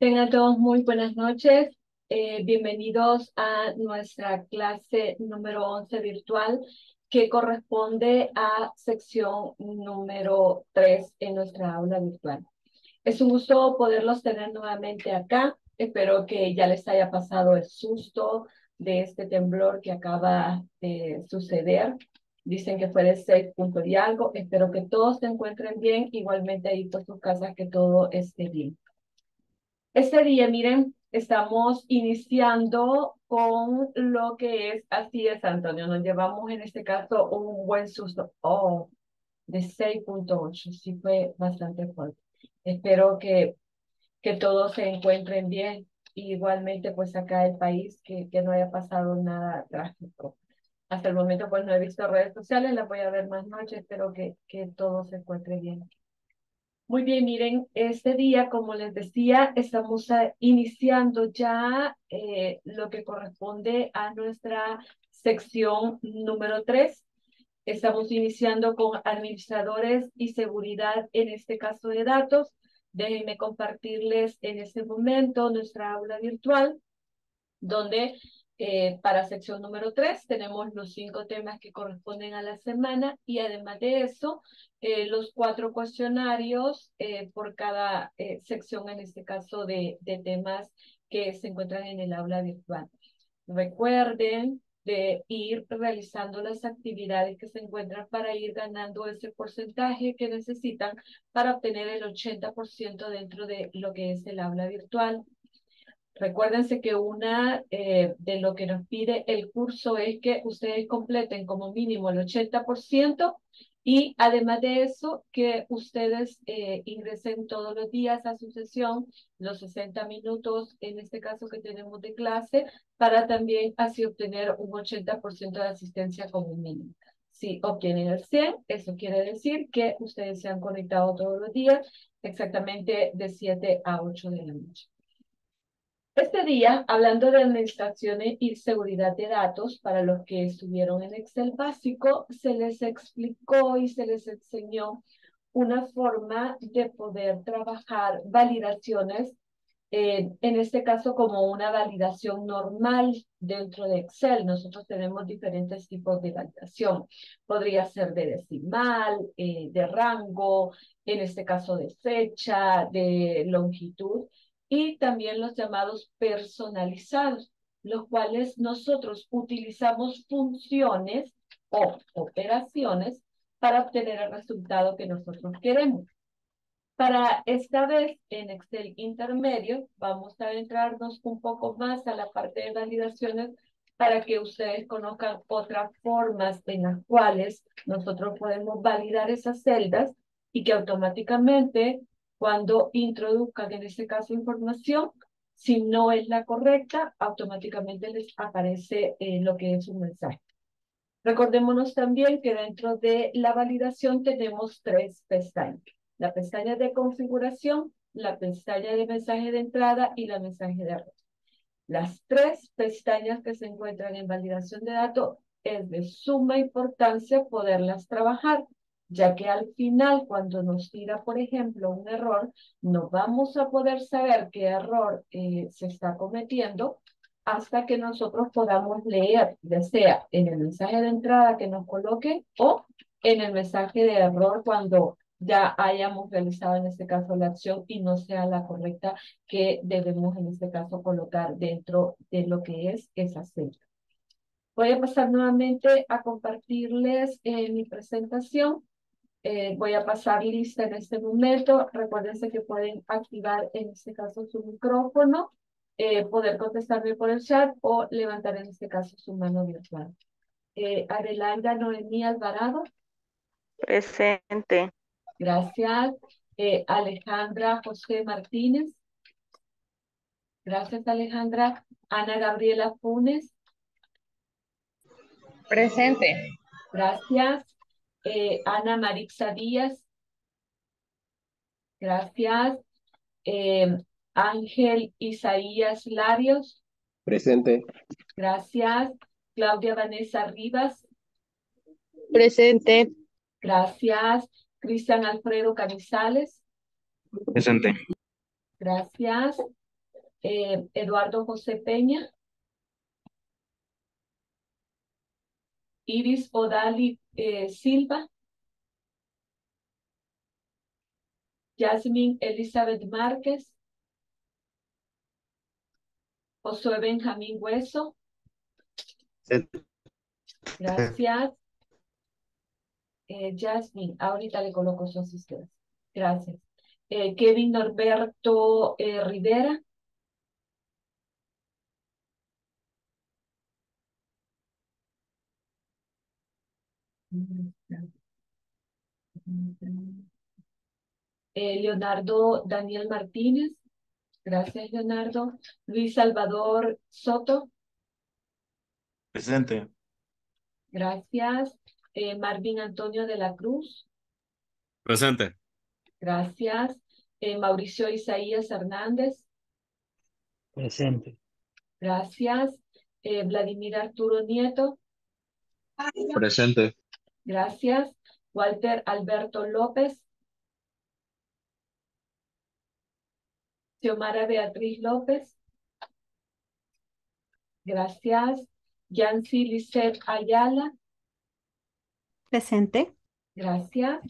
Tengan todos muy buenas noches. Eh, bienvenidos a nuestra clase número 11 virtual que corresponde a sección número 3 en nuestra aula virtual. Es un gusto poderlos tener nuevamente acá. Espero que ya les haya pasado el susto de este temblor que acaba de suceder. Dicen que fue de 6 puntos y algo. Espero que todos se encuentren bien. Igualmente ahí por sus casas que todo esté bien. Este día, miren, estamos iniciando con lo que es, así es, Antonio, nos llevamos en este caso un buen susto. Oh, de 6.8, sí fue bastante fuerte. Espero que, que todos se encuentren bien. Igualmente, pues acá el país, que, que no haya pasado nada trágico. Hasta el momento, pues no he visto redes sociales, las voy a ver más noche, espero que, que todo se encuentre bien. Muy bien, miren, este día, como les decía, estamos iniciando ya eh, lo que corresponde a nuestra sección número 3. Estamos iniciando con administradores y seguridad en este caso de datos. Déjenme compartirles en este momento nuestra aula virtual, donde eh, para sección número 3 tenemos los cinco temas que corresponden a la semana y además de eso, eh, los cuatro cuestionarios eh, por cada sección, en este caso de, de temas que se encuentran en el aula virtual. Recuerden de ir realizando las actividades que se encuentran para ir ganando ese porcentaje que necesitan para obtener el 80% dentro de lo que es el aula virtual. Recuérdense que una eh, de lo que nos pide el curso es que ustedes completen como mínimo el 80% y además de eso, que ustedes eh, ingresen todos los días a su sesión, los 60 minutos, en este caso que tenemos de clase, para también así obtener un 80% de asistencia como mínimo. Si obtienen el 100, eso quiere decir que ustedes se han conectado todos los días, exactamente de 7 a 8 de la noche. Este día, hablando de administración y seguridad de datos, para los que estuvieron en Excel básico, se les explicó y se les enseñó una forma de poder trabajar validaciones, eh, en este caso como una validación normal dentro de Excel. Nosotros tenemos diferentes tipos de validación. Podría ser de decimal, eh, de rango, en este caso de fecha, de longitud y también los llamados personalizados, los cuales nosotros utilizamos funciones o operaciones para obtener el resultado que nosotros queremos. Para esta vez en Excel intermedio vamos a adentrarnos un poco más a la parte de validaciones para que ustedes conozcan otras formas en las cuales nosotros podemos validar esas celdas y que automáticamente cuando introduzcan en este caso información, si no es la correcta, automáticamente les aparece eh, lo que es un mensaje. Recordémonos también que dentro de la validación tenemos tres pestañas. La pestaña de configuración, la pestaña de mensaje de entrada y la mensaje de error. Las tres pestañas que se encuentran en validación de datos es de suma importancia poderlas trabajar ya que al final cuando nos tira, por ejemplo, un error, no vamos a poder saber qué error eh, se está cometiendo hasta que nosotros podamos leer, ya sea en el mensaje de entrada que nos coloque o en el mensaje de error cuando ya hayamos realizado en este caso la acción y no sea la correcta que debemos en este caso colocar dentro de lo que es esa celda. Voy a pasar nuevamente a compartirles eh, mi presentación. Eh, voy a pasar lista en este momento. Recuérdense que pueden activar en este caso su micrófono, eh, poder contestarme por el chat o levantar en este caso su mano virtual. Eh, Arelanda Noemí Alvarado. Presente. Gracias. Eh, Alejandra José Martínez. Gracias, Alejandra. Ana Gabriela Funes. Presente. Gracias. Eh, Ana Marixa Díaz. Gracias. Eh, Ángel Isaías Larios. Presente. Gracias. Claudia Vanessa Rivas. Presente. Gracias. Cristian Alfredo Canizales. Presente. Gracias. eh, Eduardo José Peña, Iris Odali eh, Silva, Jasmine Elizabeth Márquez, Josué Benjamín Hueso. Gracias. Eh, Jasmine, ahorita le coloco su asistencia. Gracias. Eh, Kevin Norberto eh, Rivera. Leonardo Daniel Martínez. Gracias, Leonardo. Luis Salvador Soto. Presente. Gracias. Eh, Marvin Antonio de la Cruz. Presente. Gracias. Eh, Mauricio Isaías Hernández. Presente. Gracias. Eh, Vladimir Arturo Nieto. Presente. Gracias. Walter Alberto López. Xiomara Beatriz López. Gracias. Yancy Lisset Ayala. Presente. Gracias.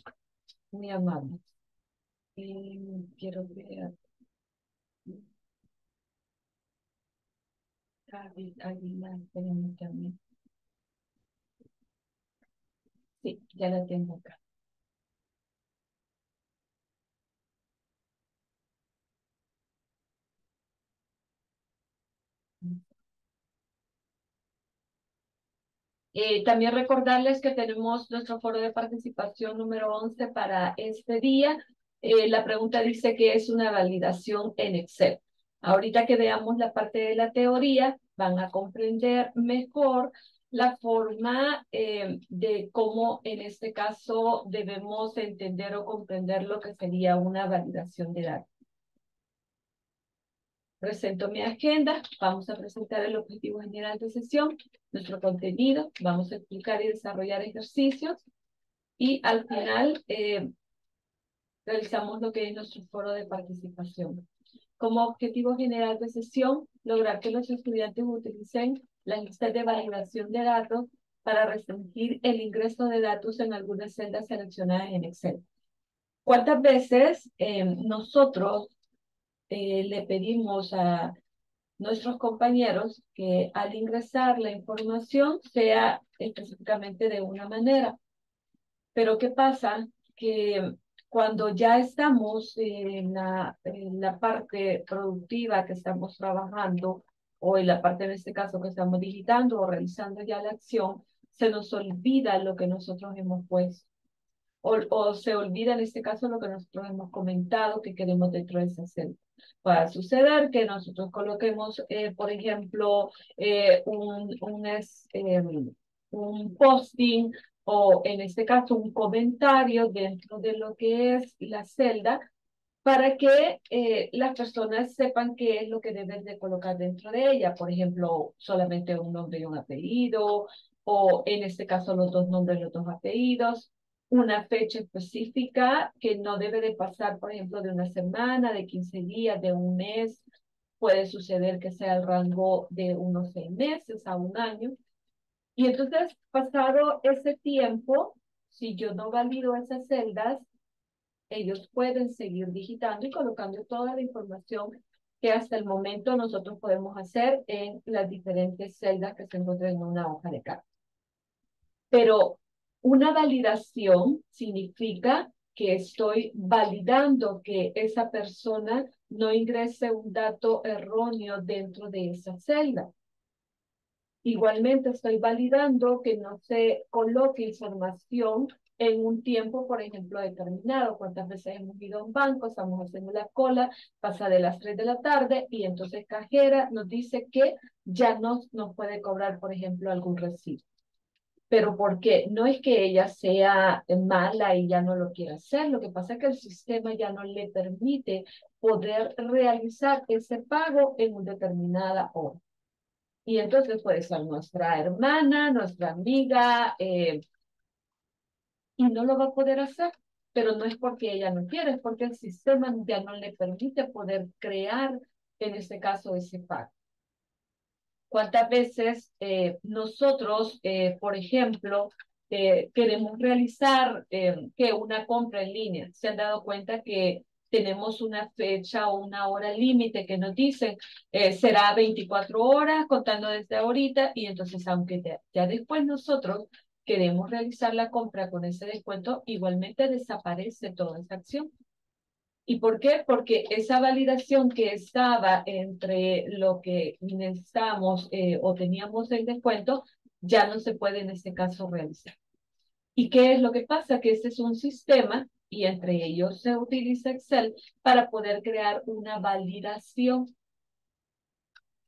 Muy amable. quiero ver. Sí, ya la tengo acá. Eh, también recordarles que tenemos nuestro foro de participación número 11 para este día. Eh, la pregunta dice que es una validación en Excel. Ahorita que veamos la parte de la teoría, van a comprender mejor la forma eh, de cómo en este caso debemos entender o comprender lo que sería una validación de datos. Presento mi agenda, vamos a presentar el objetivo general de sesión, nuestro contenido, vamos a explicar y desarrollar ejercicios y al final eh, realizamos lo que es nuestro foro de participación. Como objetivo general de sesión, lograr que los estudiantes utilicen la lista de validación de datos para restringir el ingreso de datos en algunas celdas seleccionadas en Excel. ¿Cuántas veces eh, nosotros eh, le pedimos a nuestros compañeros que al ingresar la información sea específicamente de una manera. Pero ¿qué pasa? Que cuando ya estamos en la, en la parte productiva que estamos trabajando, o en la parte en este caso que estamos digitando o realizando ya la acción, se nos olvida lo que nosotros hemos puesto. O, o se olvida en este caso lo que nosotros hemos comentado que queremos dentro de esa celda pueda suceder que nosotros coloquemos, eh, por ejemplo, eh, un, un, es, em, un posting o en este caso un comentario dentro de lo que es la celda para que eh, las personas sepan qué es lo que deben de colocar dentro de ella. Por ejemplo, solamente un nombre y un apellido, o en este caso los dos nombres y los dos apellidos, una fecha específica que no debe de pasar, por ejemplo, de una semana, de 15 días, de un mes. Puede suceder que sea el rango de unos seis meses a un año. Y entonces, pasado ese tiempo, si yo no valido esas celdas, ellos pueden seguir digitando y colocando toda la información que hasta el momento nosotros podemos hacer en las diferentes celdas que se encuentran en una hoja de carta. Pero una validación significa que estoy validando que esa persona no ingrese un dato erróneo dentro de esa celda. Igualmente estoy validando que no se coloque información en un tiempo, por ejemplo, determinado. ¿Cuántas veces hemos ido a un banco? Estamos haciendo la cola, pasa de las 3 de la tarde y entonces cajera nos dice que ya no nos puede cobrar, por ejemplo, algún recibo pero porque no es que ella sea mala y ya no lo quiera hacer, lo que pasa es que el sistema ya no le permite poder realizar ese pago en una determinada hora. Y entonces puede ser nuestra hermana, nuestra amiga, eh, y no lo va a poder hacer, pero no es porque ella no quiere, es porque el sistema ya no le permite poder crear en este caso ese pago. ¿Cuántas veces eh, nosotros, eh, por ejemplo, eh, queremos realizar que una compra en línea? ¿Se han dado cuenta que tenemos una fecha o una hora límite que nos dicen será 24 horas contando desde ahorita y entonces aunque ya después nosotros queremos realizar la compra con ese descuento, igualmente desaparece toda esa acción. ¿Y por qué? Porque esa validación que estaba entre lo que necesitamos eh, o teníamos el descuento ya no se puede en este caso realizar. ¿Y qué es lo que pasa? Que este es un sistema y entre ellos se utiliza Excel para poder crear una validación.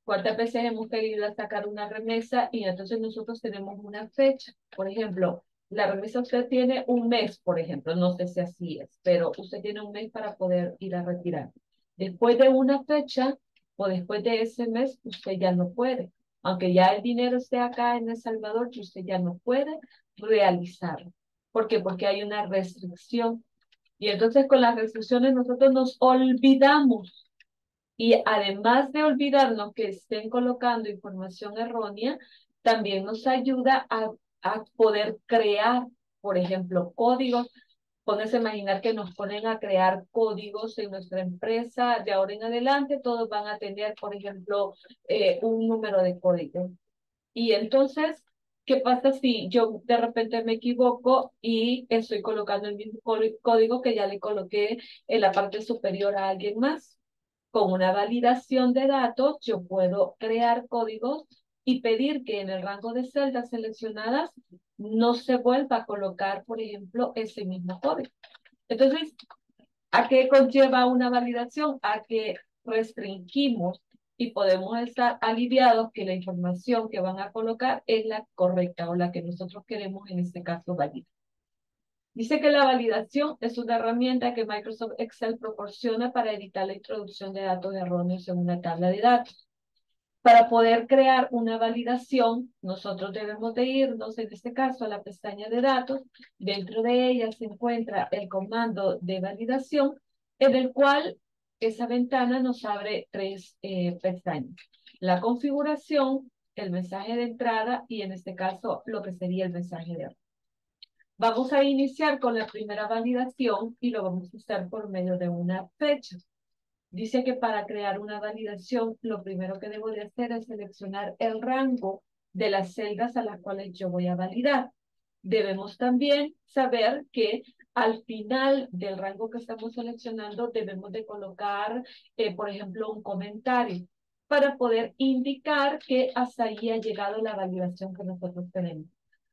¿Cuántas veces hemos querido sacar una remesa y entonces nosotros tenemos una fecha? Por ejemplo, la remesa usted tiene un mes, por ejemplo, no sé si así es, pero usted tiene un mes para poder ir a retirar. Después de una fecha o después de ese mes, usted ya no puede. Aunque ya el dinero esté acá en El Salvador, usted ya no puede realizarlo. ¿Por qué? Porque hay una restricción. Y entonces con las restricciones nosotros nos olvidamos. Y además de olvidarnos que estén colocando información errónea, también nos ayuda a a poder crear, por ejemplo, códigos. Pónganse a imaginar que nos ponen a crear códigos en nuestra empresa. De ahora en adelante, todos van a tener, por ejemplo, eh, un número de código. Y entonces, ¿qué pasa si yo de repente me equivoco y estoy colocando el mismo código que ya le coloqué en la parte superior a alguien más? Con una validación de datos, yo puedo crear códigos y pedir que en el rango de celdas seleccionadas no se vuelva a colocar, por ejemplo, ese mismo código. Entonces, ¿a qué conlleva una validación? A que restringimos y podemos estar aliviados que la información que van a colocar es la correcta o la que nosotros queremos en este caso validar. Dice que la validación es una herramienta que Microsoft Excel proporciona para evitar la introducción de datos erróneos en una tabla de datos. Para poder crear una validación, nosotros debemos de irnos, en este caso, a la pestaña de datos. Dentro de ella se encuentra el comando de validación, en el cual esa ventana nos abre tres eh, pestañas. La configuración, el mensaje de entrada y en este caso lo que sería el mensaje de error. Vamos a iniciar con la primera validación y lo vamos a hacer por medio de una fecha. Dice que para crear una validación, lo primero que debo de hacer es seleccionar el rango de las celdas a las cuales yo voy a validar. Debemos también saber que al final del rango que estamos seleccionando debemos de colocar, eh, por ejemplo, un comentario para poder indicar que hasta ahí ha llegado la validación que nosotros tenemos.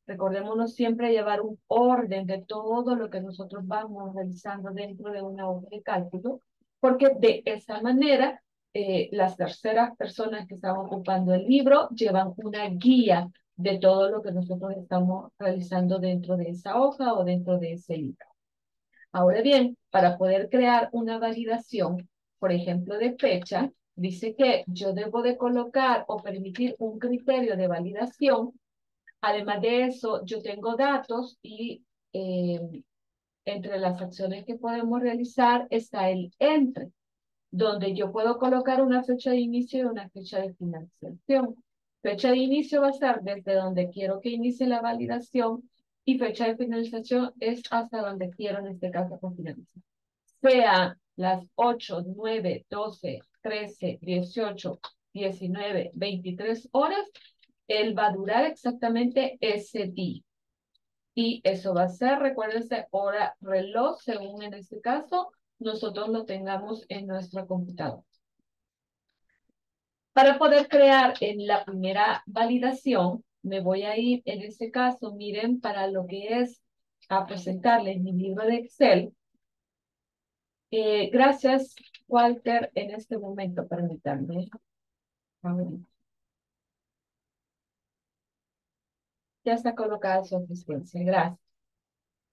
Recordémonos siempre llevar un orden de todo lo que nosotros vamos realizando dentro de una hoja de cálculo porque de esa manera eh, las terceras personas que están ocupando el libro llevan una guía de todo lo que nosotros estamos realizando dentro de esa hoja o dentro de ese libro. Ahora bien, para poder crear una validación, por ejemplo, de fecha, dice que yo debo de colocar o permitir un criterio de validación. Además de eso, yo tengo datos y eh, entre las acciones que podemos realizar está el entre, donde yo puedo colocar una fecha de inicio y una fecha de finalización. Fecha de inicio va a ser desde donde quiero que inicie la validación y fecha de finalización es hasta donde quiero en este caso con finalizar. Sea las 8, 9, 12, 13, 18, 19, 23 horas, él va a durar exactamente ese día. Y eso va a ser, recuérdense, hora reloj, según en este caso, nosotros lo tengamos en nuestra computadora. Para poder crear en la primera validación, me voy a ir, en este caso, miren, para lo que es a presentarles mi libro de Excel. Eh, gracias, Walter, en este momento, permítanme. Ya está colocada su asistencia. Gracias.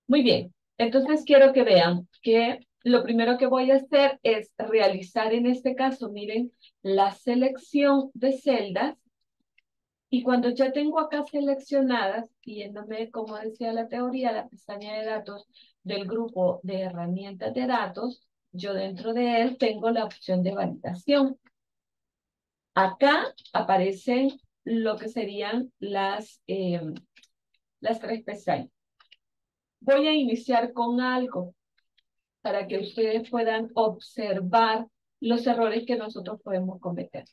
Muy bien. Entonces quiero que vean que lo primero que voy a hacer es realizar en este caso, miren, la selección de celdas. Y cuando ya tengo acá seleccionadas, yéndome, como decía la teoría, la pestaña de datos del grupo de herramientas de datos, yo dentro de él tengo la opción de validación. Acá aparecen lo que serían las, eh, las tres pestañas. Voy a iniciar con algo para que ustedes puedan observar los errores que nosotros podemos cometer.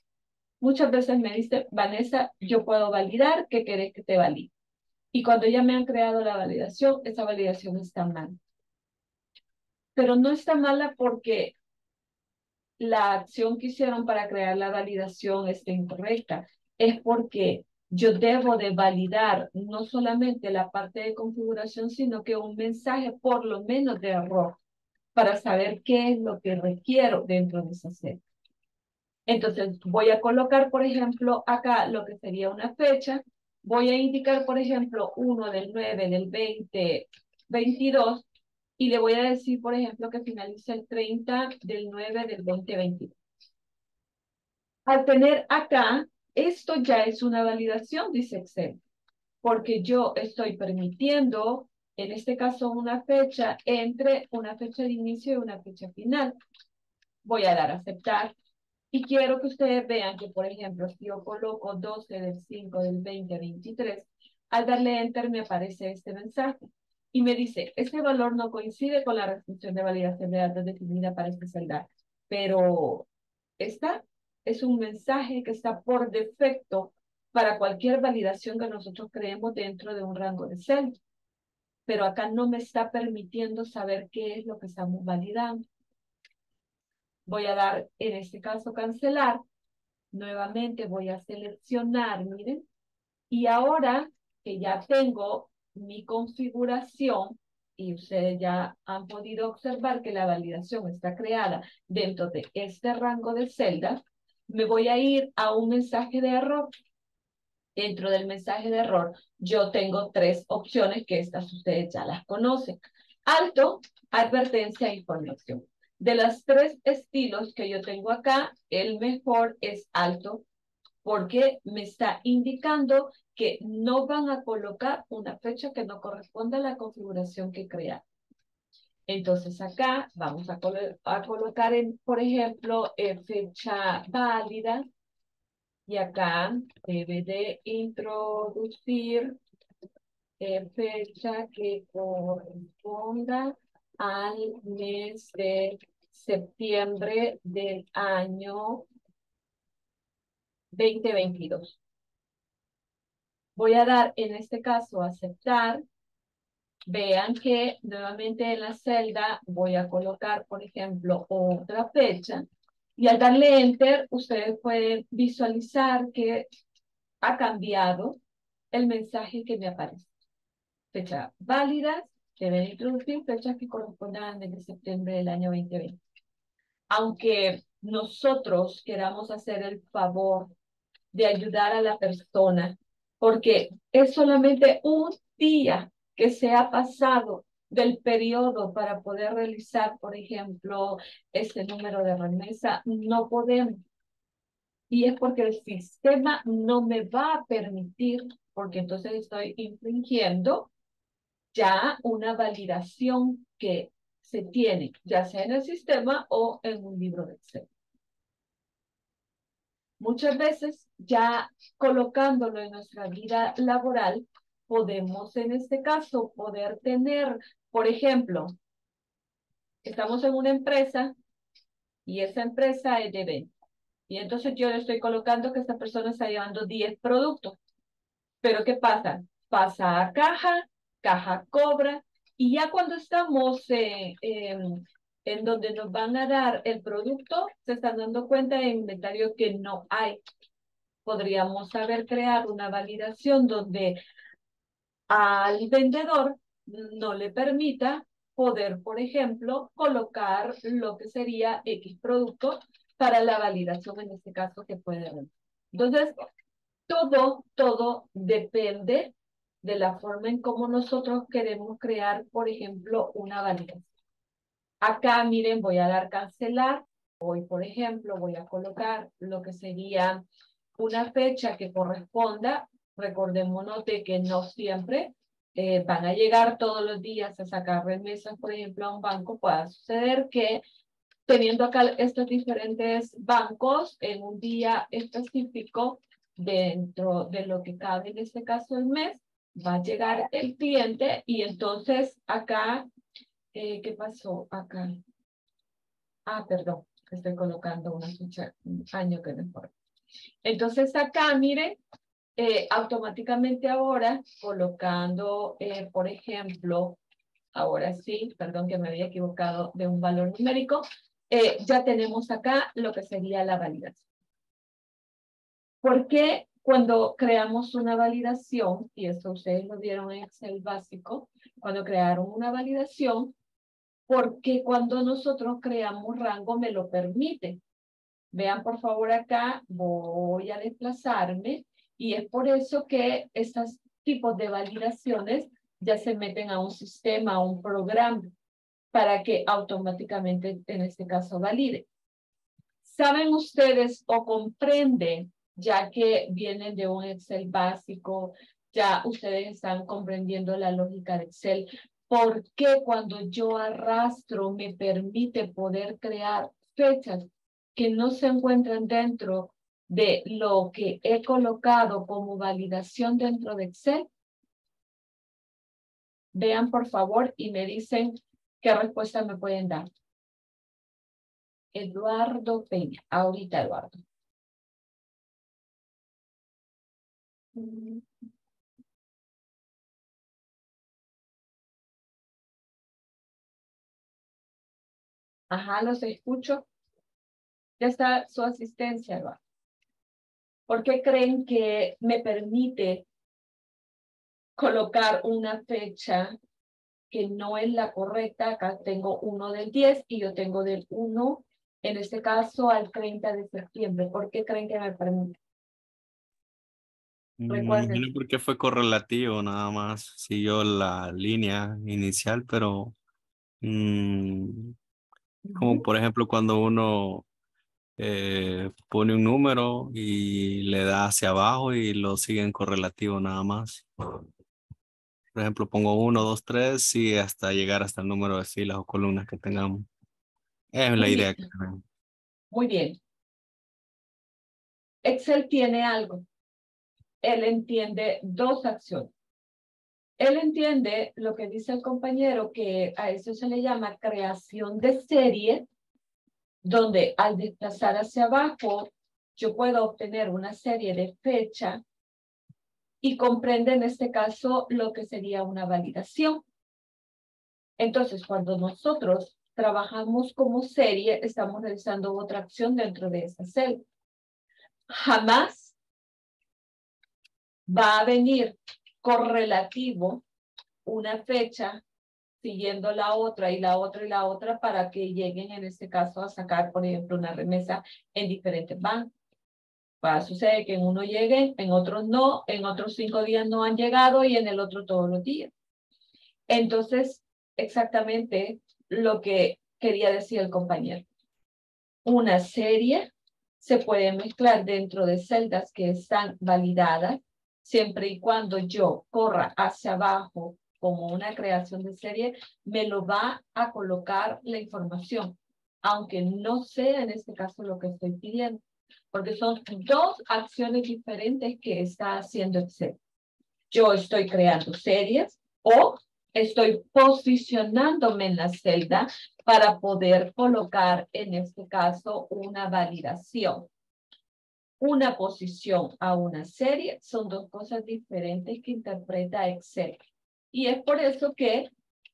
Muchas veces me dice, Vanessa, yo puedo validar, ¿qué querés que te valide? Y cuando ya me han creado la validación, esa validación está mal. Pero no está mala porque la acción que hicieron para crear la validación está incorrecta. Es porque yo debo de validar no solamente la parte de configuración, sino que un mensaje por lo menos de error para saber qué es lo que requiero dentro de esa serie. Entonces voy a colocar, por ejemplo, acá lo que sería una fecha. Voy a indicar, por ejemplo, 1 del 9 del 2022 y le voy a decir, por ejemplo, que finalice el 30 del 9 del 2022. Al tener acá, esto ya es una validación, dice Excel, porque yo estoy permitiendo, en este caso, una fecha entre una fecha de inicio y una fecha final. Voy a dar aceptar. Y quiero que ustedes vean que, por ejemplo, si yo coloco 12 del 5 del 2023, al darle Enter me aparece este mensaje y me dice, este valor no coincide con la restricción de validación de datos definida para celda, pero esta es un mensaje que está por defecto para cualquier validación que nosotros creemos dentro de un rango de celda. Pero acá no me está permitiendo saber qué es lo que estamos validando. Voy a dar, en este caso, cancelar. Nuevamente voy a seleccionar, miren. Y ahora que ya tengo mi configuración, y ustedes ya han podido observar que la validación está creada dentro de este rango de celdas, me voy a ir a un mensaje de error. Dentro del mensaje de error, yo tengo tres opciones que estas ustedes ya las conocen. Alto, advertencia e información. De los tres estilos que yo tengo acá, el mejor es alto porque me está indicando que no van a colocar una fecha que no corresponda a la configuración que crea. Entonces acá vamos a, colocar, en, por ejemplo, fecha válida y acá debe de introducir fecha que corresponda al mes de septiembre del año 2022. Voy a dar en este caso aceptar. Vean que nuevamente en la celda voy a colocar, por ejemplo, otra fecha. Y al darle enter, ustedes pueden visualizar que ha cambiado el mensaje que me aparece. Fecha válidas, deben introducir fechas que correspondan al mes de septiembre del año 2020. Aunque nosotros queramos hacer el favor de ayudar a la persona, porque es solamente un día que se ha pasado del periodo para poder realizar, por ejemplo, este número de remesa, no podemos. Y es porque el sistema no me va a permitir, porque entonces estoy infringiendo ya una validación que se tiene, ya sea en el sistema o en un libro de Excel. Muchas veces ya colocándolo en nuestra vida laboral, podemos en este caso poder tener, por ejemplo, estamos en una empresa y esa empresa es de venta. Y entonces yo le estoy colocando que esta persona está llevando 10 productos. Pero ¿qué pasa? Pasa a caja, caja cobra, y ya cuando estamos eh, en donde nos van a dar el producto, se están dando cuenta de inventario que no hay. Podríamos saber crear una validación donde al vendedor no le permita poder, por ejemplo, colocar lo que sería X producto para la validación en este caso que puede haber. Entonces, todo, todo depende de la forma en cómo nosotros queremos crear, por ejemplo, una validación. Acá, miren, voy a dar cancelar. Hoy, por ejemplo, voy a colocar lo que sería una fecha que corresponda. Recordémonos de que no siempre eh, van a llegar todos los días a sacar remesas, por ejemplo, a un banco. Puede suceder que teniendo acá estos diferentes bancos en un día específico dentro de lo que cabe en este caso el mes, va a llegar el cliente y entonces acá, eh, ¿qué pasó acá? Ah, perdón, estoy colocando una fecha, un año que no importa. Entonces acá, miren, eh, automáticamente ahora colocando, eh, por ejemplo, ahora sí, perdón que me había equivocado de un valor numérico, eh, ya tenemos acá lo que sería la validación. ¿Por qué cuando creamos una validación, y eso ustedes lo vieron en Excel básico, cuando crearon una validación, porque cuando nosotros creamos rango me lo permite. Vean por favor acá, voy a desplazarme y es por eso que estos tipos de validaciones ya se meten a un sistema, a un programa, para que automáticamente, en este caso, valide. ¿Saben ustedes o comprenden, ya que vienen de un Excel básico, ya ustedes están comprendiendo la lógica de Excel, por qué cuando yo arrastro me permite poder crear fechas que no se encuentran dentro de lo que he colocado como validación dentro de Excel? Vean por favor y me dicen qué respuesta me pueden dar. Eduardo Peña, ahorita Eduardo. Ajá, los escucho. Ya está su asistencia, Eduardo. ¿Por qué creen que me permite colocar una fecha que no es la correcta? Acá tengo uno del 10 y yo tengo del 1, en este caso al 30 de septiembre. ¿Por qué creen que me permite? Recuerden. porque fue correlativo, nada más. Siguió la línea inicial, pero mm, como por ejemplo cuando uno eh, pone un número y le da hacia abajo y lo sigue en correlativo nada más. Por ejemplo, pongo 1, 2, 3 y hasta llegar hasta el número de filas o columnas que tengamos. Es la idea que tenemos. Muy bien. Excel tiene algo. Él entiende dos acciones. Él entiende lo que dice el compañero, que a eso se le llama creación de serie, donde al desplazar hacia abajo, yo puedo obtener una serie de fecha y comprende en este caso lo que sería una validación. Entonces, cuando nosotros trabajamos como serie, estamos realizando otra acción dentro de esa celda. Jamás va a venir correlativo una fecha siguiendo la otra y la otra y la otra para que lleguen en este caso a sacar, por ejemplo, una remesa en diferentes bancos. Va a suceder que en uno llegue, en otros no, en otros cinco días no han llegado y en el otro todos los días. Entonces, exactamente lo que quería decir el compañero. Una serie se puede mezclar dentro de celdas que están validadas siempre y cuando yo corra hacia abajo como una creación de serie, me lo va a colocar la información, aunque no sea en este caso lo que estoy pidiendo, porque son dos acciones diferentes que está haciendo Excel. Yo estoy creando series o estoy posicionándome en la celda para poder colocar en este caso una validación una posición a una serie son dos cosas diferentes que interpreta Excel. Y es por eso que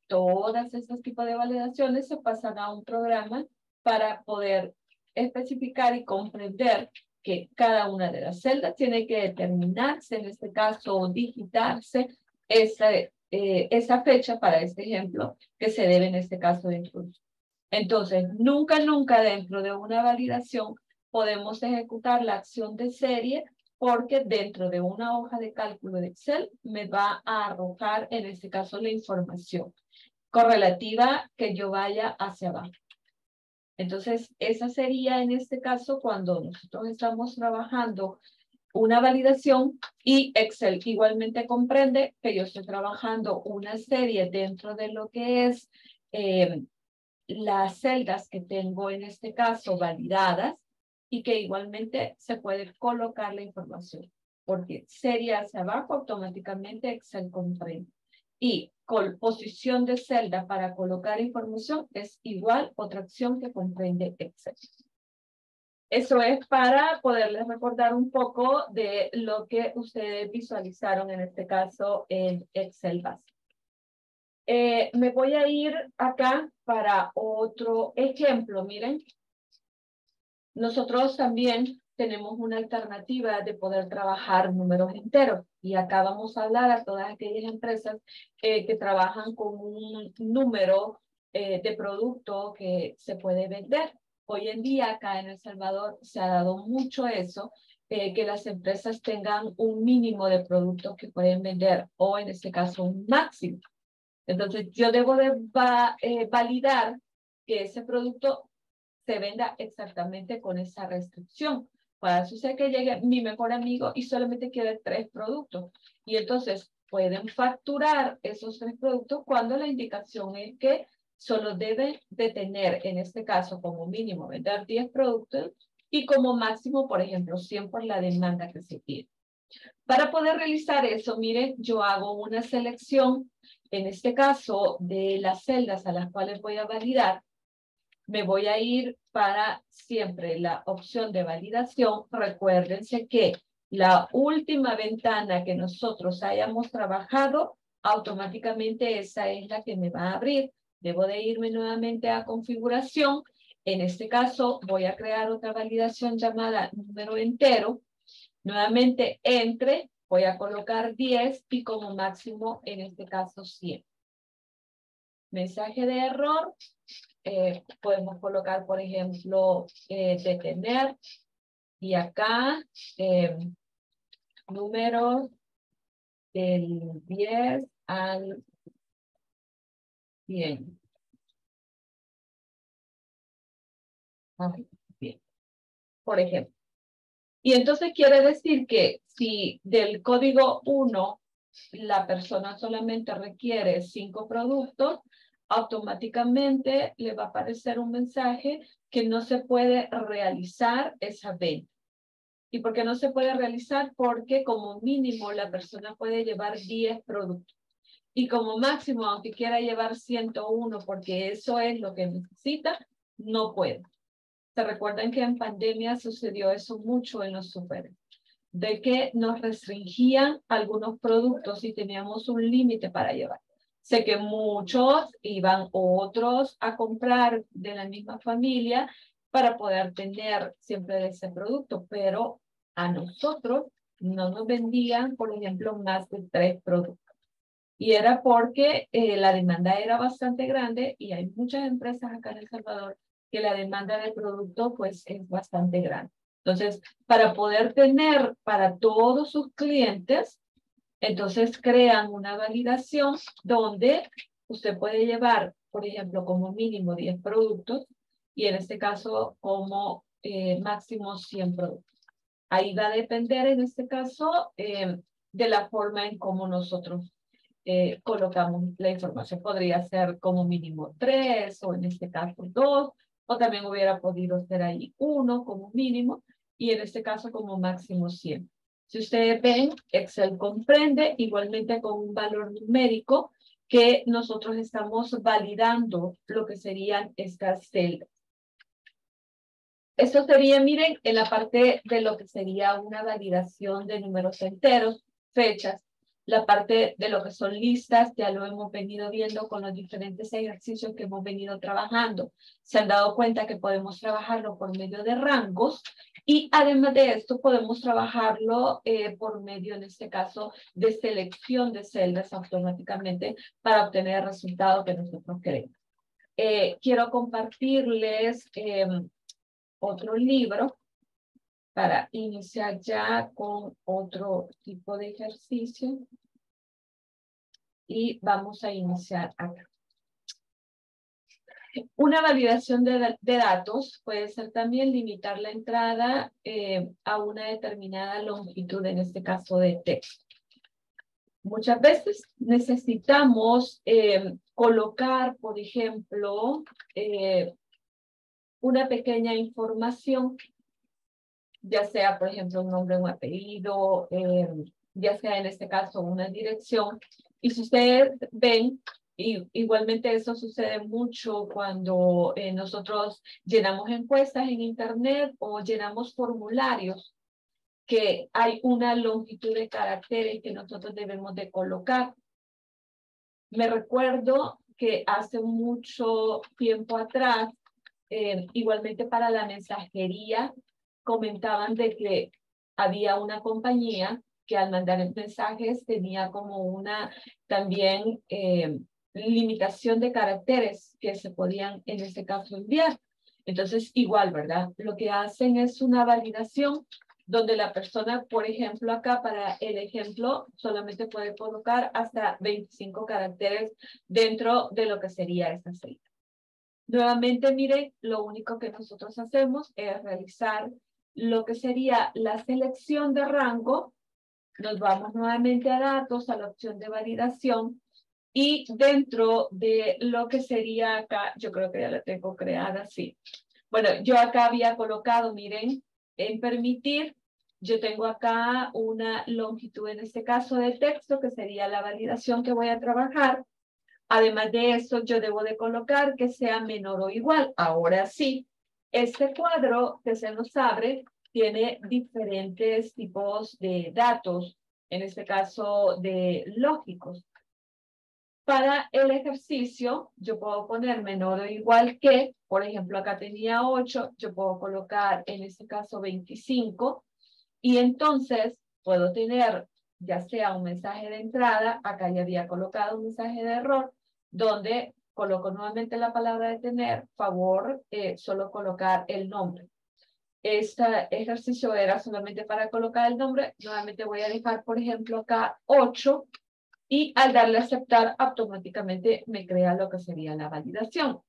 todas estos tipos de validaciones se pasan a un programa para poder especificar y comprender que cada una de las celdas tiene que determinarse, en este caso, o digitarse esa, eh, esa fecha para este ejemplo que se debe en este caso de incluso. Entonces, nunca, nunca dentro de una validación podemos ejecutar la acción de serie porque dentro de una hoja de cálculo de Excel me va a arrojar, en este caso, la información correlativa que yo vaya hacia abajo. Entonces, esa sería en este caso cuando nosotros estamos trabajando una validación y Excel igualmente comprende que yo estoy trabajando una serie dentro de lo que es eh, las celdas que tengo en este caso validadas y que igualmente se puede colocar la información, porque serie hacia abajo automáticamente Excel comprende. Y con posición de celda para colocar información es igual otra acción que comprende Excel. Eso es para poderles recordar un poco de lo que ustedes visualizaron en este caso en Excel base. Eh, me voy a ir acá para otro ejemplo. Miren, nosotros también tenemos una alternativa de poder trabajar números enteros. Y acá vamos a hablar a todas aquellas empresas eh, que trabajan con un número eh, de producto que se puede vender. Hoy en día acá en El Salvador se ha dado mucho eso, eh, que las empresas tengan un mínimo de productos que pueden vender o en este caso un máximo. Entonces yo debo de validar que ese producto se venda exactamente con esa restricción. Para suceder que llegue mi mejor amigo y solamente quiere tres productos. Y entonces pueden facturar esos tres productos cuando la indicación es que solo debe de tener, en este caso, como mínimo vender 10 productos y como máximo, por ejemplo, 100 por la demanda que se tiene. Para poder realizar eso, miren, yo hago una selección, en este caso, de las celdas a las cuales voy a validar. Me voy a ir para siempre la opción de validación. Recuérdense que la última ventana que nosotros hayamos trabajado, automáticamente esa es la que me va a abrir. Debo de irme nuevamente a configuración. En este caso voy a crear otra validación llamada número entero. Nuevamente entre, voy a colocar 10 y como máximo en este caso 100. Mensaje de error. Eh, podemos colocar, por ejemplo, eh, detener. Y acá, eh, número del 10 al Bien. Bien. Por ejemplo. Y entonces quiere decir que si del código 1 la persona solamente requiere cinco productos, automáticamente le va a aparecer un mensaje que no se puede realizar esa venta. ¿Y por qué no se puede realizar? Porque como mínimo la persona puede llevar 10 productos y como máximo, aunque quiera llevar 101 porque eso es lo que necesita, no puede. Se recuerdan que en pandemia sucedió eso mucho en los super, de que nos restringían algunos productos y teníamos un límite para llevar. Sé que muchos iban otros a comprar de la misma familia para poder tener siempre ese producto, pero a nosotros no nos vendían, por ejemplo, más de tres productos. Y era porque eh, la demanda era bastante grande y hay muchas empresas acá en El Salvador que la demanda del producto pues es bastante grande. Entonces, para poder tener para todos sus clientes, entonces crean una validación donde usted puede llevar, por ejemplo, como mínimo 10 productos y en este caso como eh, máximo 100 productos. Ahí va a depender en este caso eh, de la forma en cómo nosotros eh, colocamos la información. Podría ser como mínimo tres o en este caso dos, o también hubiera podido ser ahí uno como mínimo y en este caso como máximo 100. Si ustedes ven, Excel comprende igualmente con un valor numérico que nosotros estamos validando lo que serían estas celdas. Esto sería, miren, en la parte de lo que sería una validación de números enteros, fechas, la parte de lo que son listas, ya lo hemos venido viendo con los diferentes ejercicios que hemos venido trabajando. Se han dado cuenta que podemos trabajarlo por medio de rangos y además de esto podemos trabajarlo eh, por medio, en este caso, de selección de celdas automáticamente para obtener el resultado que nosotros queremos. Eh, quiero compartirles em, otro libro para iniciar ya con otro tipo de ejercicio. Y vamos a iniciar acá. Una validación de, datos puede ser también limitar la entrada eh, a una determinada longitud, en este caso de texto. Muchas veces necesitamos eh, colocar, por ejemplo, eh, una pequeña información, ya sea, por ejemplo, un nombre, un apellido, eh, ya sea en este caso una dirección. Y si ustedes ven, y igualmente eso sucede mucho cuando eh, nosotros llenamos encuestas en Internet o llenamos formularios que hay una longitud de caracteres que nosotros debemos de colocar. Me recuerdo que hace mucho tiempo atrás, eh, igualmente para la mensajería, comentaban de que había una compañía que al mandar mensajes tenía como una también eh, limitación de caracteres que se podían en este caso enviar. Entonces, igual, ¿verdad? Lo que hacen es una validación donde la persona, por ejemplo, acá para el ejemplo, solamente puede colocar hasta 25 caracteres dentro de lo que sería esta celda. Nuevamente, miren, lo único que nosotros hacemos es realizar lo que sería la selección de rango. Nos vamos nuevamente a datos, a la opción de validación. Y dentro de lo que sería acá, yo creo que ya la tengo creada así. Bueno, yo acá había colocado, miren, en permitir yo tengo acá una longitud, en este caso de texto, que sería la validación que voy a trabajar. Además de eso, yo debo de colocar que sea menor o igual. Ahora sí, este cuadro que se nos abre tiene diferentes tipos de datos, en este caso de lógicos. Para el ejercicio, yo puedo poner menor o igual que, por ejemplo, acá tenía 8, yo puedo colocar en este caso 25, y entonces puedo tener ya sea un mensaje de entrada, acá ya había colocado un mensaje de error, donde coloco nuevamente la palabra de tener, favor, eh, solo colocar el nombre. Este ejercicio era solamente para colocar el nombre, nuevamente voy a dejar, por ejemplo, acá 8, y al darle a aceptar, automáticamente me crea lo que sería la validación.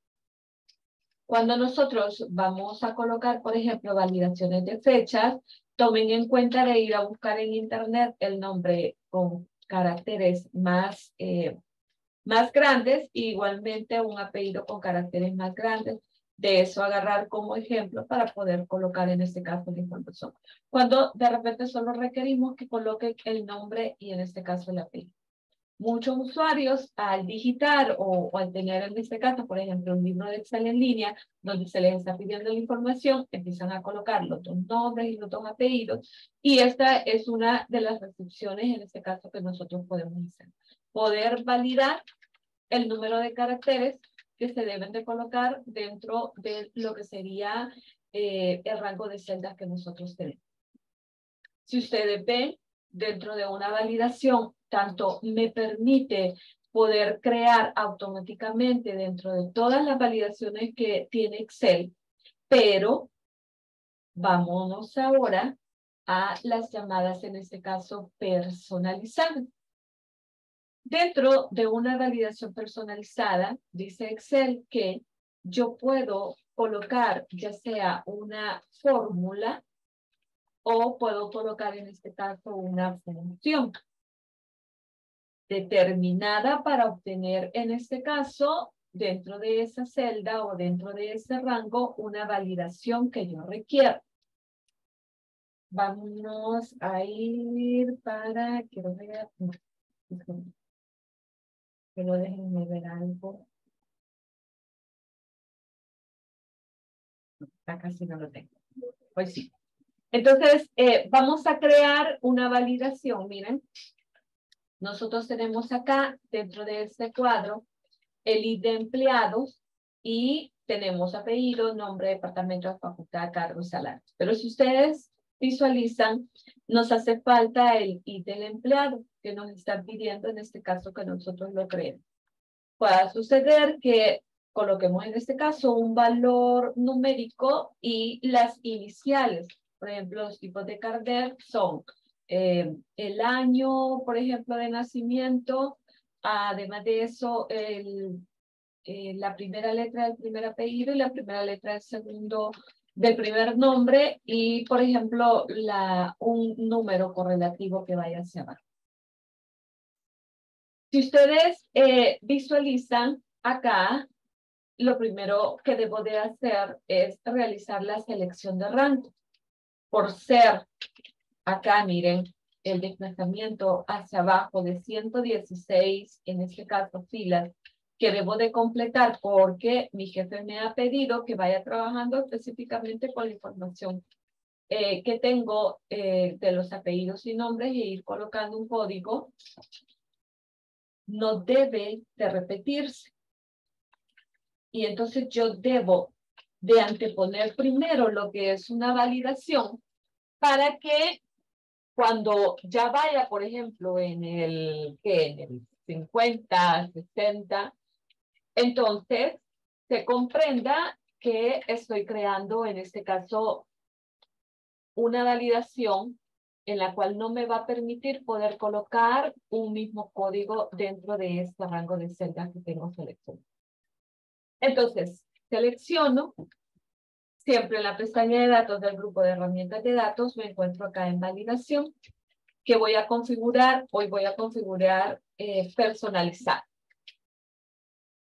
Cuando nosotros vamos a colocar, por ejemplo, validaciones de fechas, tomen en cuenta de ir a buscar en internet el nombre con caracteres más, eh, más grandes y igualmente un apellido con caracteres más grandes. De eso agarrar como ejemplo para poder colocar en este caso la información. Cuando de repente solo requerimos que coloque el nombre y en este caso el apellido muchos usuarios al digitar o, al tener en este caso, por ejemplo, un libro de Excel en línea, donde se les está pidiendo la información, empiezan a colocar los dos nombres y los dos apellidos. Y esta es una de las restricciones en este caso que nosotros podemos hacer. Poder validar el número de caracteres que se deben de colocar dentro de lo que sería eh, el rango de celdas que nosotros tenemos. Si ustedes ven, dentro de una validación tanto me permite poder crear automáticamente dentro de todas las validaciones que tiene Excel, pero vámonos ahora a las llamadas, en este caso, personalizadas. Dentro de una validación personalizada, dice Excel que yo puedo colocar ya sea una fórmula o puedo colocar en este caso una función determinada para obtener, en este caso, dentro de esa celda o dentro de ese rango, una validación que yo requiero. Vamos a ir para, quiero ver, pero déjenme ver algo. Acá sí no lo tengo. Pues sí. Entonces, eh, vamos a crear una validación, miren. Nosotros tenemos acá, dentro de este cuadro, el ID de empleados y tenemos apellido, nombre, departamento, facultad, cargo salario. Pero si ustedes visualizan, nos hace falta el ID del empleado que nos están pidiendo en este caso que nosotros lo creemos. Puede suceder que coloquemos en este caso un valor numérico y las iniciales. Por ejemplo, los tipos de carnet son eh, el año, por ejemplo, de nacimiento, además de eso, el, eh, la primera letra del primer apellido y la primera letra del segundo, del primer nombre y, por ejemplo, la, un número correlativo que vaya hacia abajo. Si ustedes eh, visualizan acá, lo primero que debo de hacer es realizar la selección de rango. Por ser, acá miren, el desplazamiento hacia abajo de 116, en este caso filas, que debo de completar porque mi jefe me ha pedido que vaya trabajando específicamente con la información eh, que tengo eh, de los apellidos y nombres y ir colocando un código, no debe de repetirse. Y entonces yo debo de anteponer primero lo que es una validación para que cuando ya vaya, por ejemplo, en el, en el 50, 60, entonces se comprenda que estoy creando, en este caso, una validación en la cual no me va a permitir poder colocar un mismo código dentro de este rango de celdas que tengo seleccionado. Entonces, selecciono, siempre la pestaña de datos del grupo de herramientas de datos, me encuentro acá en validación, que voy a configurar, hoy voy a configurar eh, personalizar.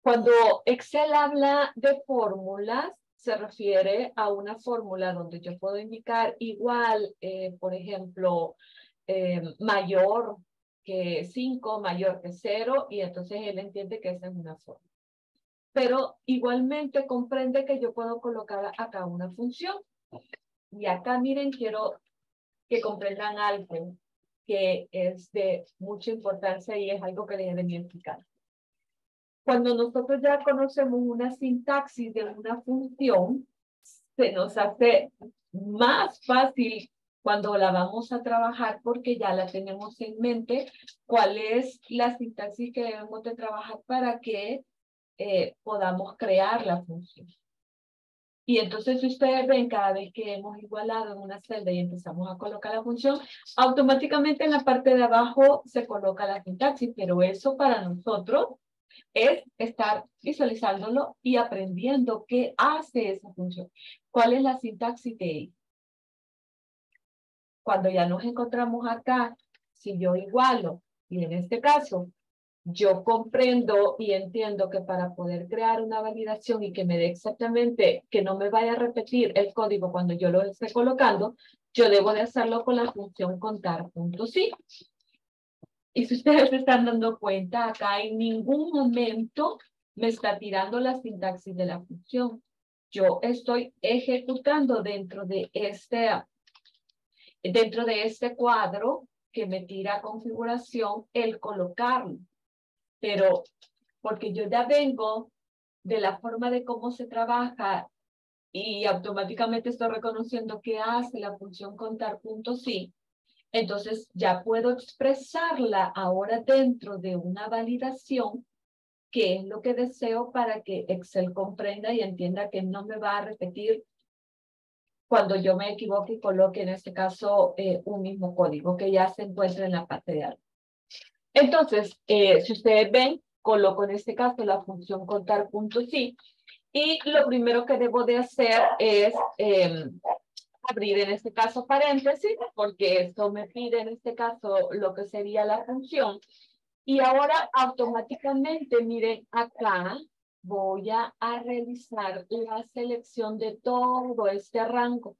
Cuando Excel habla de fórmulas, se refiere a una fórmula donde yo puedo indicar igual, eh, por ejemplo, eh, mayor que 5, mayor que 0, y entonces él entiende que esa es una fórmula. Pero igualmente comprende que yo puedo colocar acá una función. Y acá, miren, quiero que comprendan algo que es de mucha importancia y es algo que les he de explicar. Cuando nosotros ya conocemos una sintaxis de una función, se nos hace más fácil cuando la vamos a trabajar porque ya la tenemos en mente cuál es la sintaxis que debemos de trabajar para que eh, podamos crear la función. Y entonces si ustedes ven cada vez que hemos igualado en una celda y empezamos a colocar la función, automáticamente en la parte de abajo se coloca la sintaxis, pero eso para nosotros es estar visualizándolo y aprendiendo qué hace esa función. ¿Cuál es la sintaxis de ella? Cuando ya nos encontramos acá, si yo igualo, y en este caso, yo comprendo y entiendo que para poder crear una validación y que me dé exactamente, que no me vaya a repetir el código cuando yo lo esté colocando, yo debo de hacerlo con la función contar.sí. Y si ustedes se están dando cuenta, acá en ningún momento me está tirando la sintaxis de la función. Yo estoy ejecutando dentro de este, dentro de este cuadro que me tira configuración el colocarlo. Pero porque yo ya vengo de la forma de cómo se trabaja y automáticamente estoy reconociendo que hace la función contar punto sí, entonces ya puedo expresarla ahora dentro de una validación, que es lo que deseo para que Excel comprenda y entienda que no me va a repetir cuando yo me equivoque y coloque en este caso eh, un mismo código que ya se encuentra en la parte de algo. Entonces, eh, si ustedes ven, coloco en este caso la función contar.sí y lo primero que debo de hacer es em, abrir en este caso paréntesis, porque esto me pide en este caso lo que sería la función. Y ahora automáticamente, miren acá, voy a, realizar la selección de todo este rango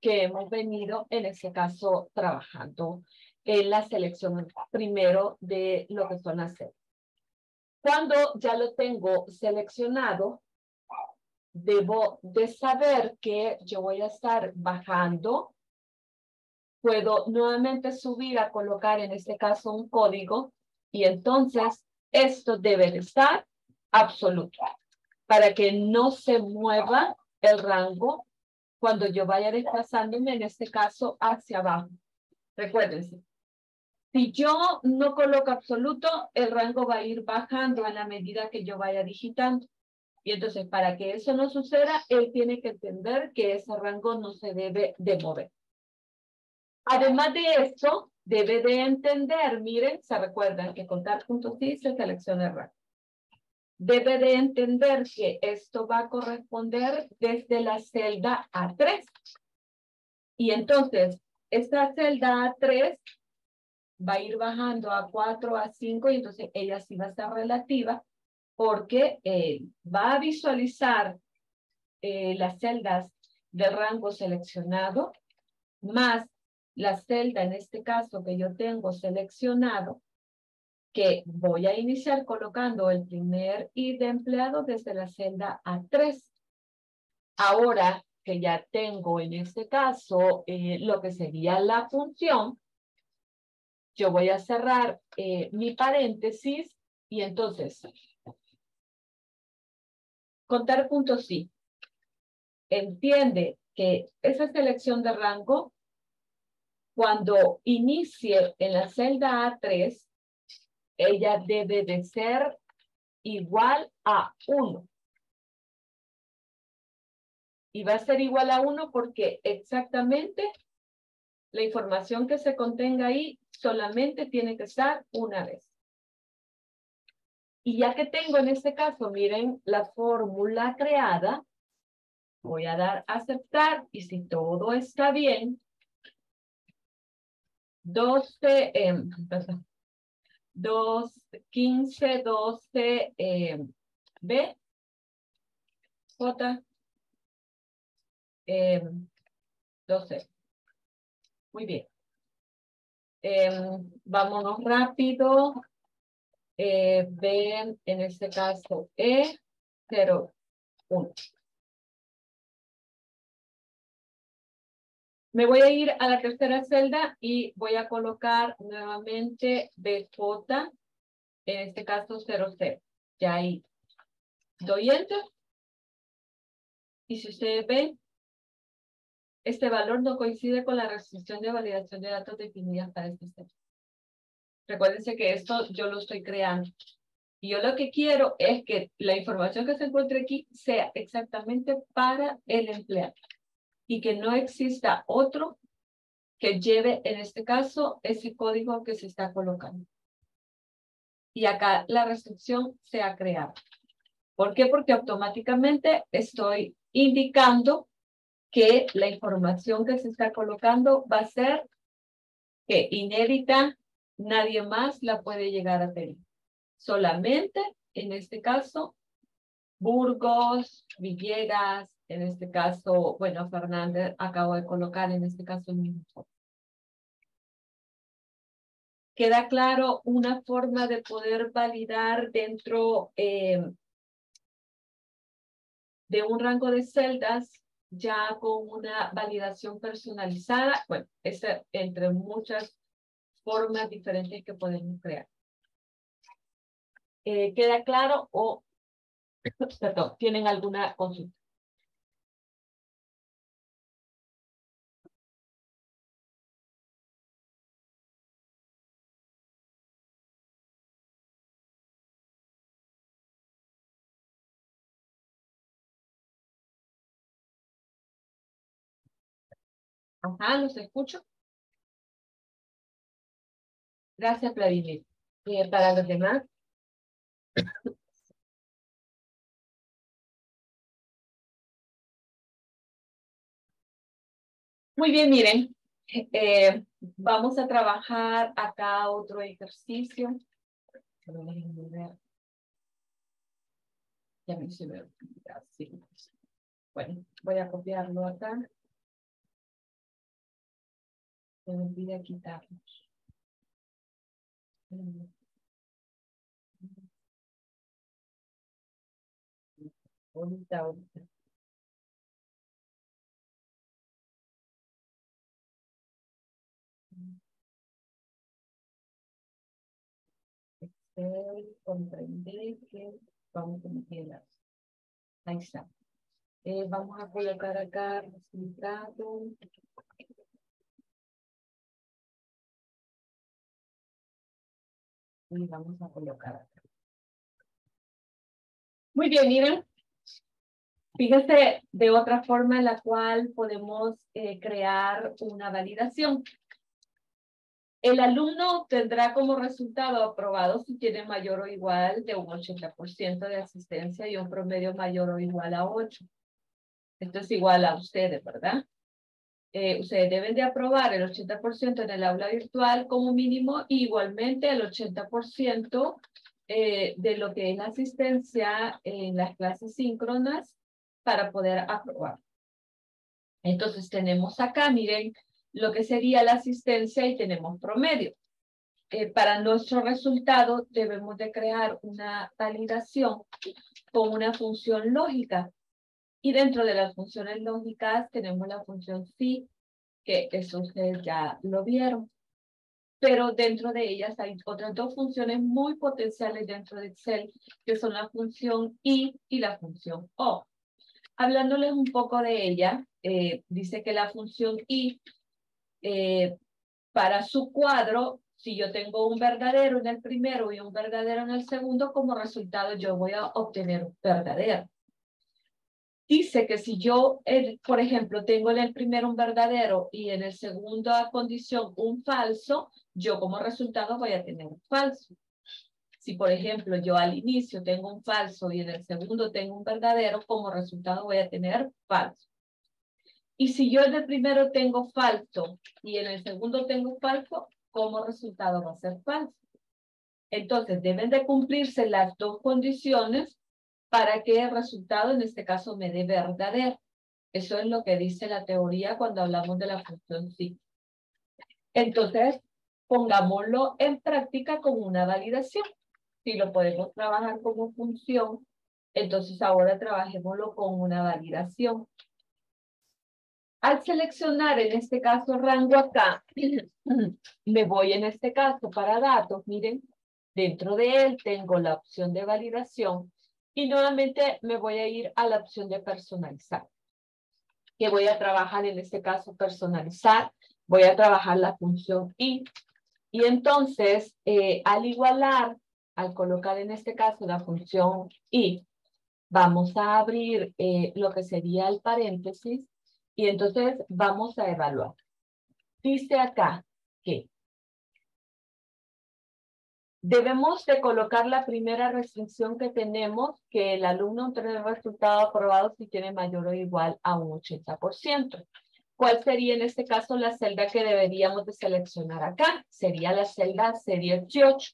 que hemos venido en este caso trabajando en la selección primero de lo que son las celdas. Cuando ya lo tengo seleccionado, debo de saber que yo voy a estar bajando. Puedo nuevamente subir a colocar en este caso un código y entonces esto debe de estar absoluto para que no se mueva el rango cuando yo vaya desplazándome en este caso hacia abajo. Recuérdense, si yo no coloco absoluto, el rango va a ir bajando a la medida que yo vaya digitando. Y entonces, para que eso no suceda, él tiene que entender que ese rango no se debe de mover. Además de esto, debe de entender, miren, se recuerdan que contar puntos sí se selecciona el rango. Debe de entender que esto va a corresponder desde la celda A3. Y entonces, esta celda A3 va a ir bajando a 4, a 5 y entonces ella sí va a ser relativa porque eh, va a visualizar eh, las celdas de rango seleccionado más la celda, en este caso que yo tengo seleccionado, que voy a iniciar colocando el primer ID de empleado desde la celda A3. Ahora que ya tengo en este caso eh, lo que sería la función, yo voy a cerrar eh, mi paréntesis y entonces contar puntos sí. Entiende que esa selección de rango, cuando inicie en la celda A3, ella debe de ser igual a 1. Y va a ser igual a 1 porque exactamente la información que se contenga ahí solamente tiene que estar una vez. Y ya que tengo en este caso, miren la fórmula creada, voy a dar aceptar y si todo está bien, 12, eh, 2, 15, 12, eh, B, J, eh, 12. Muy bien. Eh, vámonos rápido. Eh, ven, en este caso, E, 0, 1. Me voy a ir a la tercera celda y voy a colocar nuevamente BJ, en este caso 00. Ya ahí doy enter. Y si ustedes ven, este valor no coincide con la restricción de validación de datos definidas para este sistema. Recuérdense que esto yo lo estoy creando. Y yo lo que quiero es que la información que se encuentre aquí sea exactamente para el empleado y que no exista otro que lleve, en este caso, ese código que se está colocando. Y acá la restricción se ha creado. ¿Por qué? Porque automáticamente estoy indicando que la información que se está colocando va a ser que inédita, nadie más la puede llegar a tener. Solamente, en este caso, Burgos, Villegas, en este caso, bueno, Fernández acabo de colocar en este caso el mismo. Queda claro una forma de poder validar dentro eh, de un rango de celdas ya con una validación personalizada. Bueno, es entre muchas formas diferentes que podemos crear. Eh, ¿Queda claro o, perdón, tienen alguna consulta? Ajá, los escucho. Gracias, Vladimir. Eh, para los demás. Muy bien, miren. Eh, vamos a trabajar acá otro ejercicio. Ya me hice Bueno, voy a copiarlo acá se me olvida quitarlos. Ahorita. Excel, comprender que vamos a Ahí está. Eh, vamos a colocar acá resultado. Y vamos a colocar Muy bien, miren. Fíjense de otra forma en la cual podemos eh, crear una validación. El alumno tendrá como resultado aprobado si tiene mayor o igual de un 80% de asistencia y un promedio mayor o igual a 8. Esto es igual a ustedes, ¿verdad? Eh, ustedes deben de aprobar el 80% en el aula virtual como mínimo y igualmente el 80% eh, de lo que es la asistencia en las clases síncronas para poder aprobar. Entonces tenemos acá, miren, lo que sería la asistencia y tenemos promedio. Eh, para nuestro resultado debemos de crear una validación con una función lógica. Y dentro de las funciones lógicas tenemos la función sí, que eso ustedes ya lo vieron. Pero dentro de ellas hay otras dos funciones muy potenciales dentro de Excel, que son la función y y la función o. Hablándoles un poco de ella, eh, dice que la función y eh, para su cuadro si yo tengo un verdadero en el primero y un verdadero en el segundo, como resultado yo voy a obtener un verdadero. Dice que si yo, por ejemplo, tengo en el primero un verdadero y en el segundo a condición un falso, yo como resultado voy a tener un falso. Si, por ejemplo, yo al inicio tengo un falso y en el segundo tengo un verdadero, como resultado voy a tener falso. Y si yo en el primero tengo falso y en el segundo tengo falso, como resultado va a ser falso. Entonces, deben de cumplirse las dos condiciones para que el resultado, en este caso, me dé verdadero. Eso es lo que dice la teoría cuando hablamos de la función sí. Entonces, pongámoslo en práctica con una validación. Si lo podemos trabajar como función, entonces ahora trabajémoslo con una validación. Al seleccionar en este caso rango acá, me voy en este caso para datos, miren, dentro de él tengo la opción de validación y nuevamente me voy a ir a la opción de personalizar. Que voy a trabajar en este caso personalizar, voy a trabajar la función y, y entonces eh, al igualar, al colocar en este caso la función y, vamos a abrir eh, lo que sería el paréntesis y entonces vamos a evaluar. Dice acá debemos de colocar la primera restricción que tenemos, que el alumno obtiene el resultado aprobado si tiene mayor o igual a un 80%. ¿Cuál sería en este caso la celda que deberíamos de seleccionar acá? Sería la celda serie 18,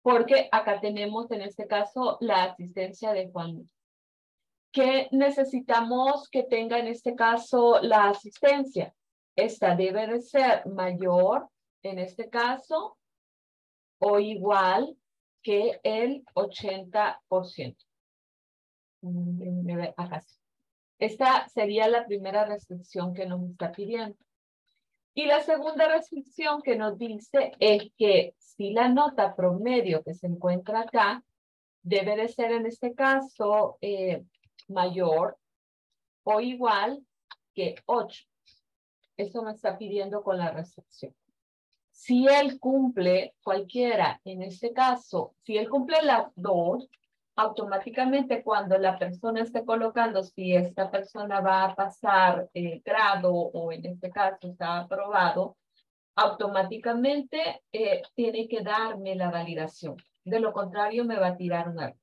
porque acá tenemos en este caso la asistencia de Juan ¿Qué necesitamos que tenga en este caso la asistencia? Esta debe de ser mayor, en este caso, o igual que el 80%. Acá Esta sería la primera restricción que nos está pidiendo. Y la segunda restricción que nos dice es que si la nota promedio que se encuentra acá debe de ser en este caso eh, mayor o igual que 8. Eso me está pidiendo con la restricción. Si él cumple cualquiera, en este caso, si él cumple las dos, automáticamente cuando la persona esté colocando si esta persona va a pasar eh, grado o en este caso está aprobado, automáticamente eh, tiene que darme la validación. De lo contrario, me va a tirar un error.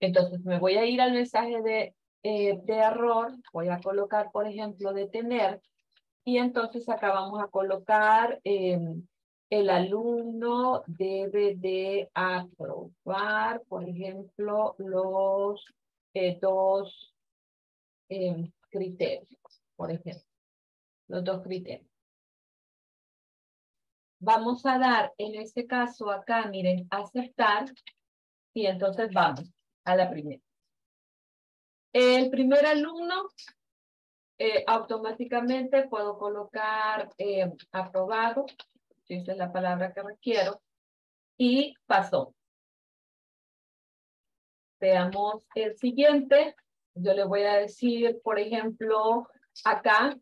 Entonces me voy a ir al mensaje de, eh, de error, voy a colocar, por ejemplo, detener, y entonces acá vamos a colocar em, el alumno debe de aprobar, por ejemplo, los eh, dos em, criterios, por ejemplo, los dos criterios. Vamos a dar, en este caso acá, miren, aceptar, y entonces vamos a la primera. El primer alumno, eh, automáticamente puedo colocar eh, aprobado, esa es la palabra que requiero, y pasó. Veamos el siguiente. Yo le voy a decir, por ejemplo, acá,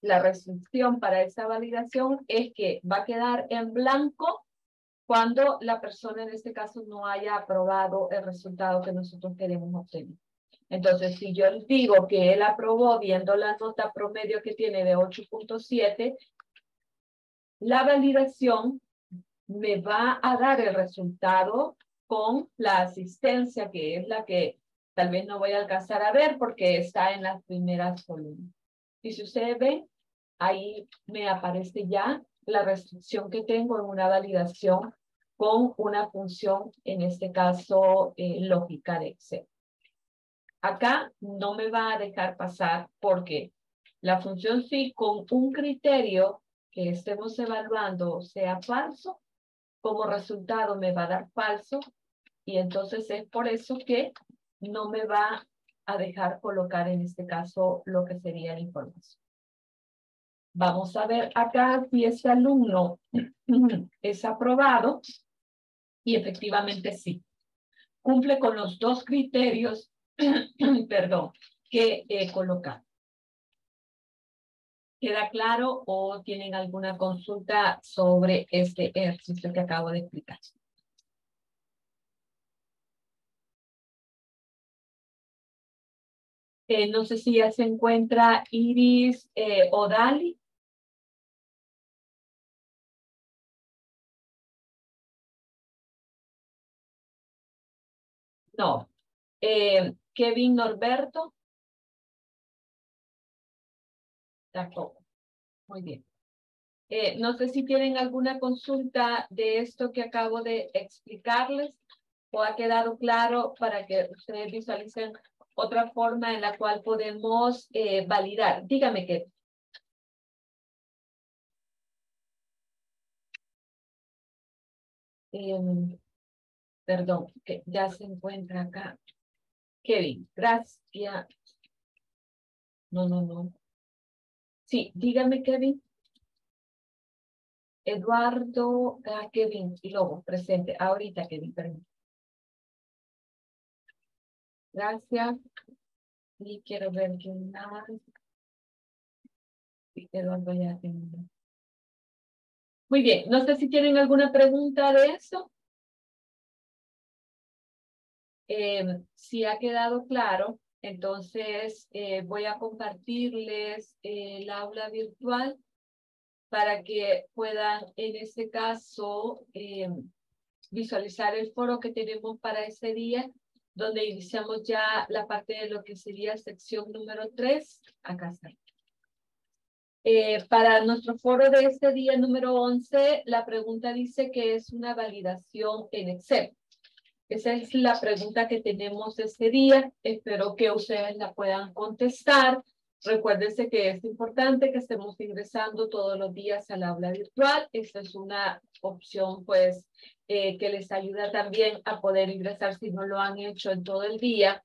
la restricción para esa validación es que va a quedar en blanco cuando la persona en este caso no haya aprobado el resultado que nosotros queremos obtener. Entonces, si yo digo que él aprobó viendo la nota promedio que tiene de 8.7, la validación me va a dar el resultado con la asistencia, que es la que tal vez no voy a alcanzar a ver porque está en las primeras columnas. Y si ustedes ven, ahí me aparece ya la restricción que tengo en una validación con una función, en este caso, eh, lógica de Excel. Acá no me va a dejar pasar porque la función sí con un criterio que estemos evaluando sea falso, como resultado me va a dar falso y entonces es por eso que no me va a dejar colocar en este caso lo que sería la información. Vamos a ver acá si este alumno es aprobado y efectivamente sí. Cumple con los dos criterios, perdón, que he colocado. ¿Queda claro o tienen alguna consulta sobre este ejercicio que acabo de explicar? Eh, no sé si ya se encuentra Iris eh, o Dali. No. Eh, Kevin Norberto. Muy bien. Eh, no sé si tienen alguna consulta de esto que acabo de explicarles o ha quedado claro para que ustedes visualicen otra forma en la cual podemos eh, validar. Dígame qué. Em, perdón, que ya se encuentra acá. Kevin, gracias. No, no, no. Sí, dígame, Kevin. Eduardo, ah, Kevin y Lobo, presente. Ahorita, Kevin, perdón. Gracias. Y quiero ver quién más. Eduardo ya tengo. Muy bien, no sé si tienen alguna pregunta de eso. Eh, si ha quedado claro, entonces eh, voy a compartirles el aula virtual para que puedan, en este caso, eh, visualizar el foro que tenemos para ese día, donde iniciamos ya la parte de lo que sería sección número 3. Acá está. para nuestro foro de este día número 11, la pregunta dice que es una validación en Excel. Esa es la pregunta que tenemos este día. Espero que ustedes la puedan contestar. Recuérdense que es importante que estemos ingresando todos los días al aula virtual. Esta es una opción, pues, eh, que les ayuda también a poder ingresar si no lo han hecho en todo el día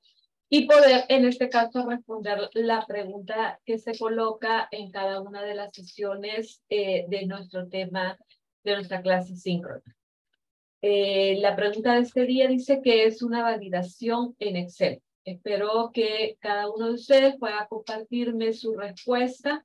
y poder, en este caso, responder la pregunta que se coloca en cada una de las sesiones eh, de nuestro tema, de nuestra clase síncrona. Eh, la pregunta de este día dice que es una validación en Excel. Espero que cada uno de ustedes pueda compartirme su respuesta.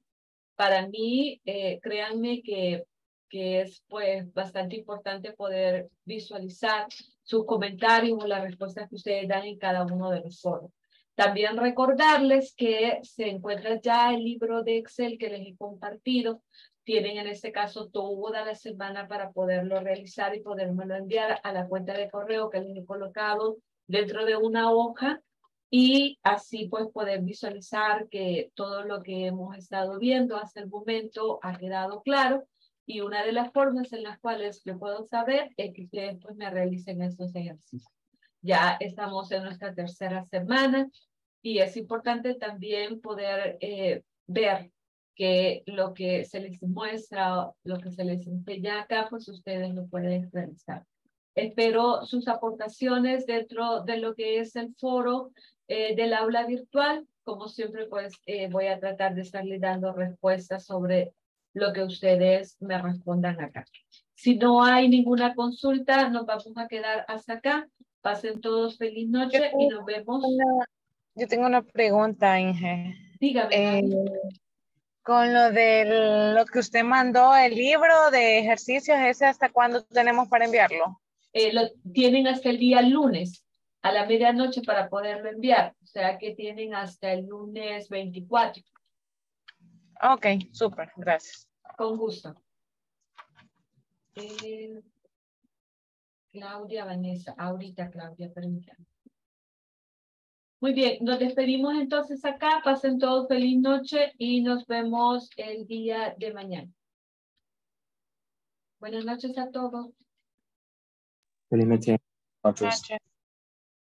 Para mí, eh, créanme que, que es pues bastante importante poder visualizar sus comentarios o las respuestas que ustedes dan en cada uno de los foros. También recordarles que se encuentra ya el libro de Excel que les he compartido tienen en este caso toda la semana para poderlo realizar y podérmelo enviar a la cuenta de correo que les he colocado dentro de una hoja y así pues poder visualizar que todo lo que hemos estado viendo hasta el momento ha quedado claro y una de las formas en las cuales yo puedo saber es que ustedes pues me realicen estos ejercicios. Ya estamos en nuestra tercera semana y es importante también poder eh, ver que lo que se les muestra, lo que se les enseña acá, pues ustedes lo pueden realizar. Espero sus aportaciones dentro de lo que es el foro eh, del aula virtual. Como siempre, pues eh, voy a tratar de estarle dando respuestas sobre lo que ustedes me respondan acá. Si no hay ninguna consulta, nos vamos a quedar hasta acá. Pasen todos feliz noche y nos vemos. yo tengo una pregunta, Inge. Dígame. Eh, con lo de lo que usted mandó, el libro de ejercicios, ¿ese hasta cuándo tenemos para enviarlo? Eh, lo tienen hasta el día lunes a la medianoche para poderlo enviar. O sea que tienen hasta el lunes 24. Ok, súper, gracias. Con gusto. Eh, Claudia Vanessa, ahorita Claudia, permítame. Muy bien, nos despedimos entonces acá. Pasen todos feliz noche y nos vemos el día de mañana. Buenas noches a todos. Feliz noche. Noches.